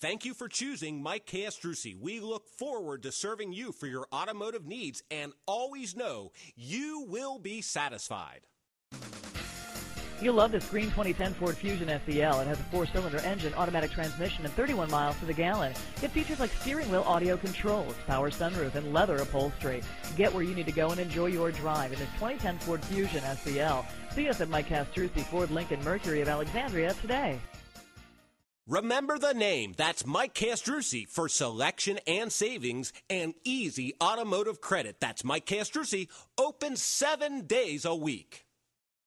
Thank you for choosing Mike Castrucci. We look forward to serving you for your automotive needs and always know you will be satisfied. You'll love this green 2010 Ford Fusion SEL. It has a four-cylinder engine, automatic transmission, and 31 miles to the gallon. It features like steering wheel audio controls, power sunroof, and leather upholstery. Get where you need to go and enjoy your drive in this 2010 Ford Fusion SEL. See us at Mike Castrucci Ford Lincoln Mercury of Alexandria today. Remember the name. That's Mike Castrucci for selection and savings and easy automotive credit. That's Mike Castrucci, open seven days a week.